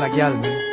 like y'all.